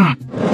Hmm.